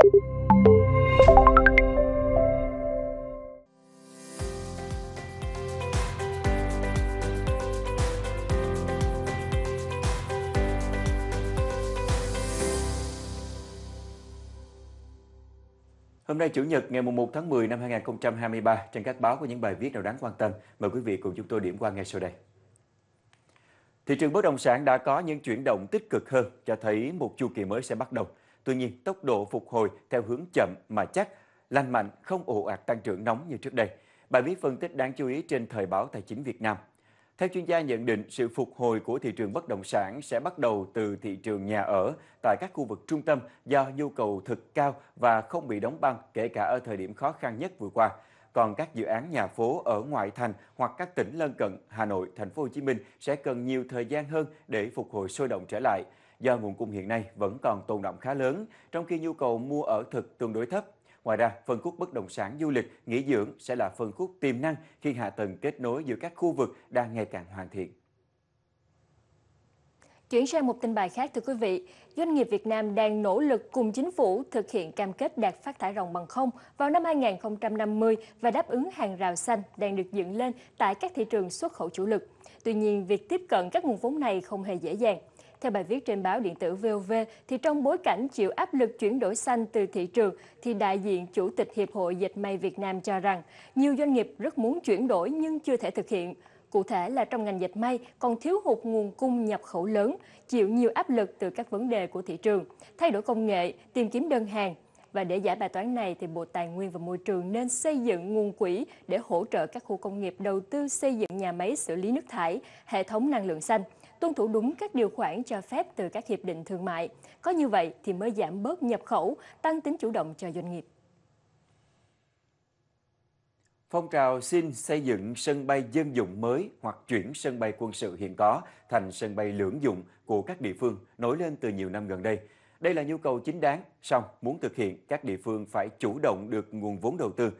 Hôm nay Chủ nhật ngày 1 tháng 10 năm 2023, trên các báo có những bài viết nào đáng quan tâm. Mời quý vị cùng chúng tôi điểm qua ngay sau đây. Thị trường bất động sản đã có những chuyển động tích cực hơn, cho thấy một chu kỳ mới sẽ bắt đầu. Tuy nhiên, tốc độ phục hồi theo hướng chậm mà chắc, lành mạnh, không ồ ạt tăng trưởng nóng như trước đây. Bài viết phân tích đáng chú ý trên Thời báo Tài chính Việt Nam. Theo chuyên gia nhận định, sự phục hồi của thị trường bất động sản sẽ bắt đầu từ thị trường nhà ở tại các khu vực trung tâm do nhu cầu thực cao và không bị đóng băng kể cả ở thời điểm khó khăn nhất vừa qua. Còn các dự án nhà phố ở ngoại thành hoặc các tỉnh lân cận Hà Nội, Thành phố Hồ Chí Minh sẽ cần nhiều thời gian hơn để phục hồi sôi động trở lại do nguồn cung hiện nay vẫn còn tồn động khá lớn, trong khi nhu cầu mua ở thực tương đối thấp. Ngoài ra, phân khúc bất động sản du lịch, nghỉ dưỡng sẽ là phân khúc tiềm năng khi hạ tầng kết nối giữa các khu vực đang ngày càng hoàn thiện. Chuyển sang một tin bài khác thưa quý vị, doanh nghiệp Việt Nam đang nỗ lực cùng chính phủ thực hiện cam kết đạt phát thải ròng bằng không vào năm 2050 và đáp ứng hàng rào xanh đang được dựng lên tại các thị trường xuất khẩu chủ lực. Tuy nhiên, việc tiếp cận các nguồn vốn này không hề dễ dàng. Theo bài viết trên báo điện tử VOV, thì trong bối cảnh chịu áp lực chuyển đổi xanh từ thị trường, thì đại diện Chủ tịch Hiệp hội Dệt may Việt Nam cho rằng nhiều doanh nghiệp rất muốn chuyển đổi nhưng chưa thể thực hiện. Cụ thể là trong ngành dệt may còn thiếu hụt nguồn cung nhập khẩu lớn, chịu nhiều áp lực từ các vấn đề của thị trường, thay đổi công nghệ, tìm kiếm đơn hàng. Và để giải bài toán này thì Bộ Tài nguyên và Môi trường nên xây dựng nguồn quỹ để hỗ trợ các khu công nghiệp đầu tư xây dựng nhà máy xử lý nước thải, hệ thống năng lượng xanh tuân thủ đúng các điều khoản cho phép từ các hiệp định thương mại. Có như vậy thì mới giảm bớt nhập khẩu, tăng tính chủ động cho doanh nghiệp. Phong trào xin xây dựng sân bay dân dụng mới hoặc chuyển sân bay quân sự hiện có thành sân bay lưỡng dụng của các địa phương nổi lên từ nhiều năm gần đây. Đây là nhu cầu chính đáng, song muốn thực hiện các địa phương phải chủ động được nguồn vốn đầu tư,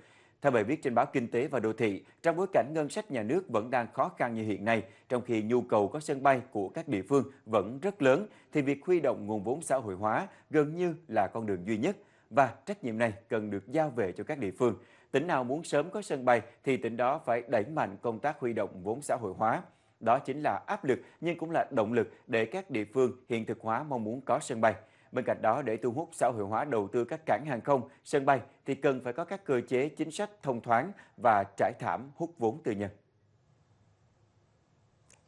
theo bài viết trên báo Kinh tế và Đô thị, trong bối cảnh ngân sách nhà nước vẫn đang khó khăn như hiện nay, trong khi nhu cầu có sân bay của các địa phương vẫn rất lớn, thì việc huy động nguồn vốn xã hội hóa gần như là con đường duy nhất và trách nhiệm này cần được giao về cho các địa phương. Tỉnh nào muốn sớm có sân bay thì tỉnh đó phải đẩy mạnh công tác huy động vốn xã hội hóa. Đó chính là áp lực nhưng cũng là động lực để các địa phương hiện thực hóa mong muốn có sân bay. Bên cạnh đó, để thu hút xã hội hóa đầu tư các cảng hàng không, sân bay thì cần phải có các cơ chế chính sách thông thoáng và trải thảm hút vốn tư nhân.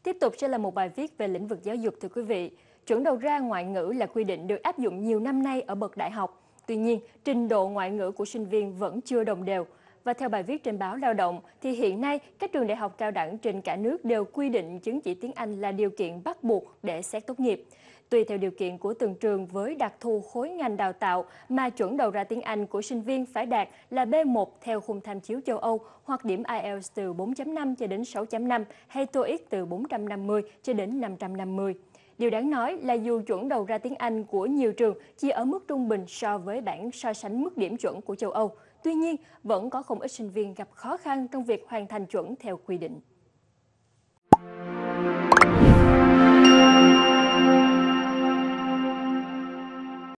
Tiếp tục sẽ là một bài viết về lĩnh vực giáo dục thưa quý vị. Chuẩn đầu ra ngoại ngữ là quy định được áp dụng nhiều năm nay ở bậc đại học. Tuy nhiên, trình độ ngoại ngữ của sinh viên vẫn chưa đồng đều. Và theo bài viết trên báo Lao động, thì hiện nay các trường đại học cao đẳng trên cả nước đều quy định chứng chỉ tiếng Anh là điều kiện bắt buộc để xét tốt nghiệp. Tùy theo điều kiện của từng trường với đặc thù khối ngành đào tạo mà chuẩn đầu ra tiếng Anh của sinh viên phải đạt là B1 theo khung tham chiếu châu Âu hoặc điểm IELTS từ 4.5 cho đến 6.5 hay TOEIC từ 450 cho đến 550. Điều đáng nói là dù chuẩn đầu ra tiếng Anh của nhiều trường chỉ ở mức trung bình so với bảng so sánh mức điểm chuẩn của châu Âu, tuy nhiên vẫn có không ít sinh viên gặp khó khăn trong việc hoàn thành chuẩn theo quy định.